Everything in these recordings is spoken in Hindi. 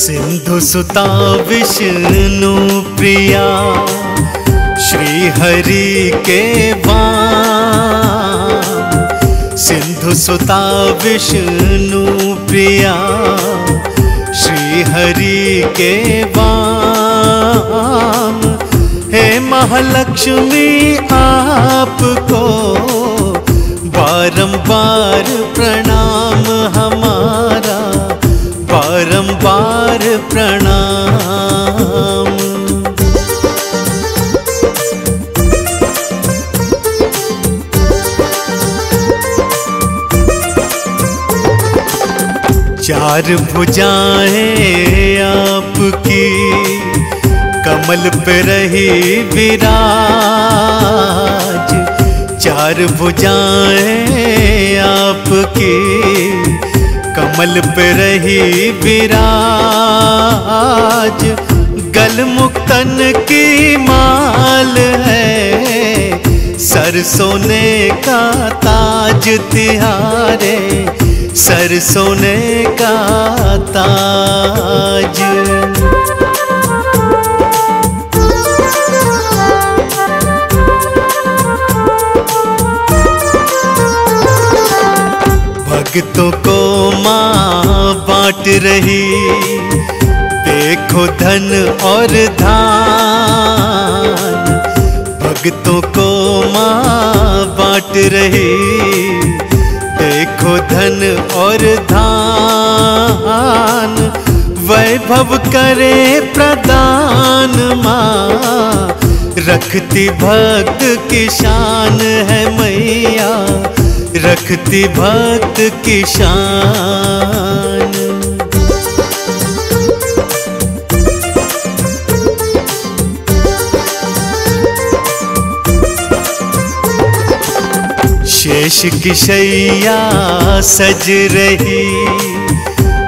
सिंधु सुता विष्णु प्रिया श्री हरि के सिंधु सुता विष्णु प्रिया श्री हरि के वाम हे महालक्ष्मी, आपको बारंबार प्रणाम हमारा प्रणाम। चार भुजाएँ आपकी, कमल पे रही विराज। चार भुजाएँ आपकी, कमल पे रही विराज। गल मुक्तन की माल है। सर सोने का ताज तिहारे, सर सोने का ताज। भक्तों को माँ बांट रही देखो धन और धान। भक्तों को माँ बांट रही। देखो धन और धान। वैभव करे प्रदान माँ। रखती भक्त की शान है मैया। रखती भक्त की शान। शेष की शैया सज रही।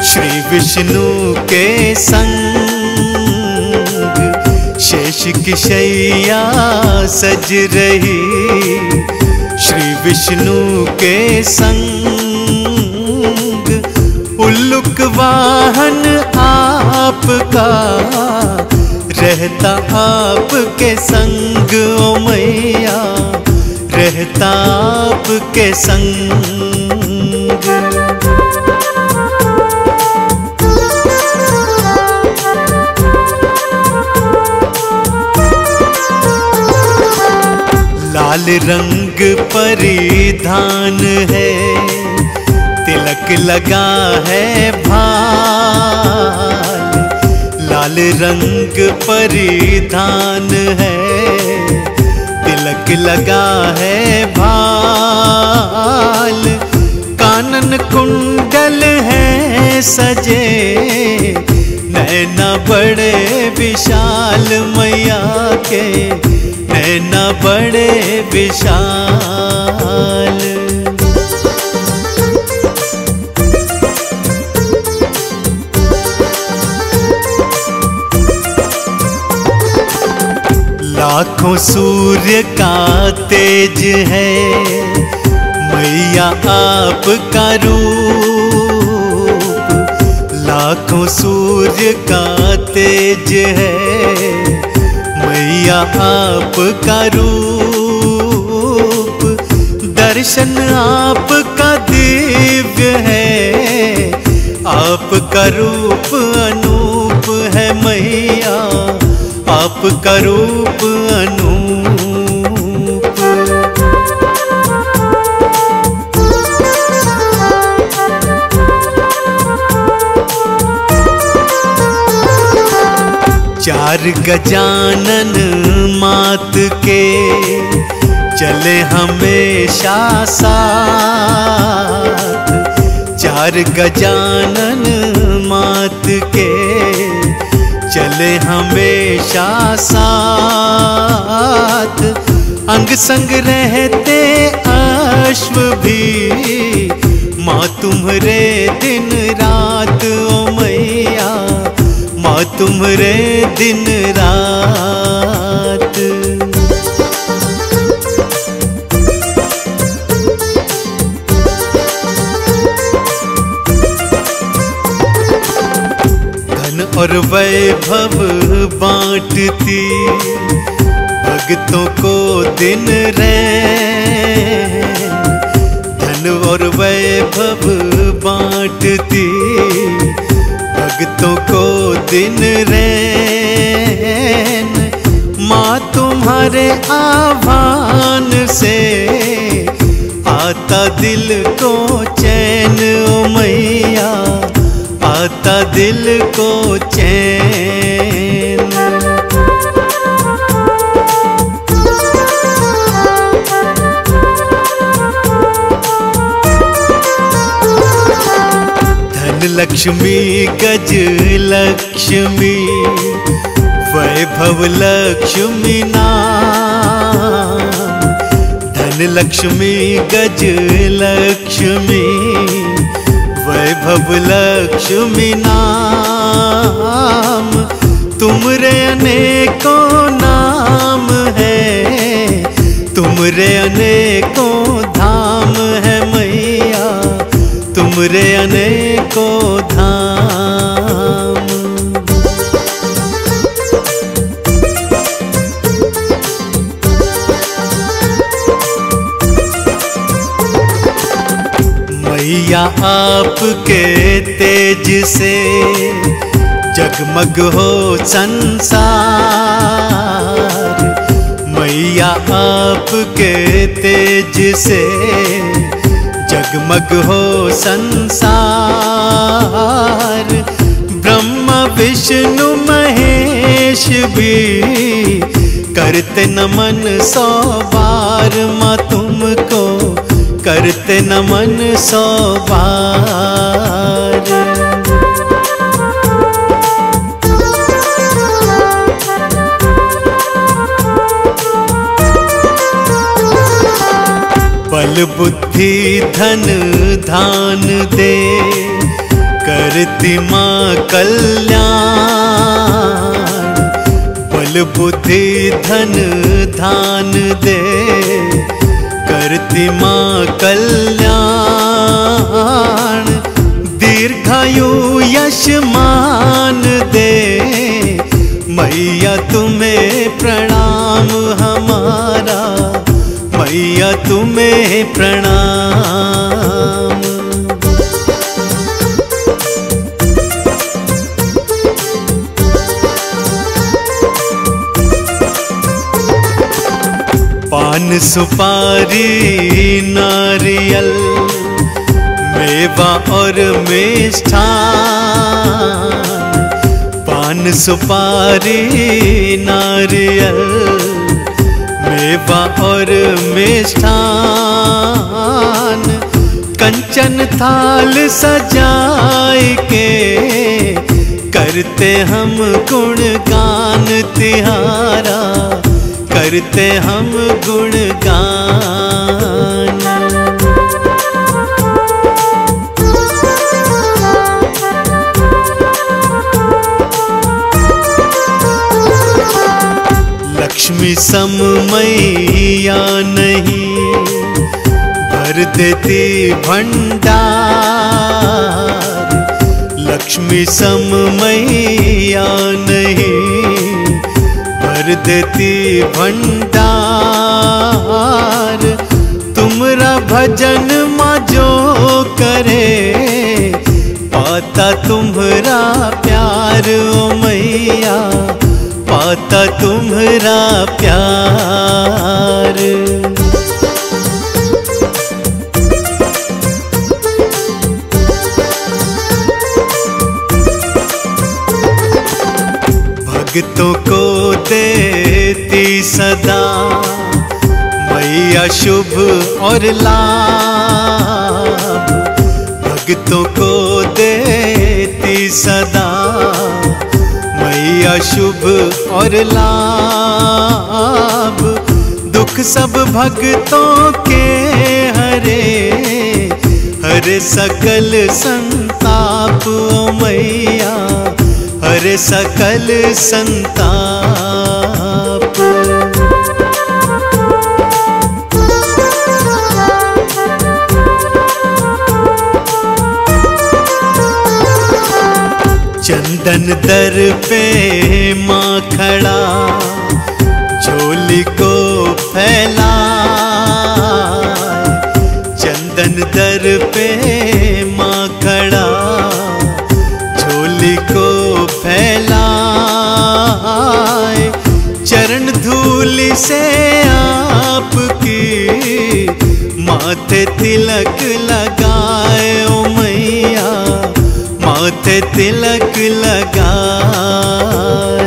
श्री विष्णु के संग शेष की शैया सज रही। श्री विष्णु के संग उल्लुक वाहन आपका रहता आपके संग, ओ मैया। रहता आपके संग। लाल रंग परिधान है, तिलक लगा है भाल लाल रंग परिधान है तिलक लगा है भाल। कानन कुंडल है सजे, नैना बड़े विशाल मैया के, नैना बड़े विशाल। लाखों सूर्य का तेज है। मैया आपका रूप लाखों सूर्य का तेज है। मैया आपका रूप दर्शन आपका दिव्य है। आपका रूप अनूप है मैया। आपका रूप अनूप। चार गजानन मात के चले हमेशा साथ। चार गजानन मात के चले हमेशा साथ। अंग संग रहते, अश्व भी। माँ तुम्हरे दिन रात, ओ मैया। माँ तुम्हारे दिन रात। और वैभव बांटती। भक्तों को दिन रैन धन और वैभव बांटती। भक्तों को दिन रैन माँ तुम्हारे आह्वान से आता दिल को चैन ओ मैया। आता दिल को चैन। धन लक्ष्मी गज लक्ष्मी वैभव लक्ष्मी नाम। धन लक्ष्मी गज लक्ष्मी वैभव लक्ष्मी नाम, तुमरे अनेकों नाम है। तुमरे अनेकों धाम है मैया, तुमरे अनेकों धाम मैया आपके तेज से जगमग हो संसार। मैया आपके तेज से जगमग हो संसार। ब्रह्म, विष्णु, महेश भी करते नमन सौ बार। माँ तुमको करते नमन सौ बार बल बुद्धि धन धान दे, करती माँ कल्याण। बल बुद्धि धन धान दे करती माँ कल्याण। दीर्घायु यश मान दे। मैया तुम्हें प्रणाम हमारा। मैया तुम्हें प्रणाम। सुपारी, नारियल, मेवा और मिष्ठान। पान सुपारी, नारियल, मेवा और मिष्ठान। कंचन थाल सजाए के करते हम गुणगान तिहारा। करते हम गुणगान। लक्ष्मी सम मैया नहीं भर देती भंडार। लक्ष्मी सम मैया नहीं भर देती भंडार। तुमरा भजन माँ जो करे, पाता तुम्हारा प्यार मैया, पाता तुम्हारा प्यार। भक्तों को देती सदा। मैया शुभ और लाभ। भक्तों को देती सदा। मैया शुभ और लाभ। दुख सब भक्तों के हरे। हरे सकल संताप मैया। हरे सकल संताप। चंदन दर पे माँ खड़ा, झोली को फैला। चंदन दर पे माँ तिलक लगाए ओ मैया माथे तिलक लगाए।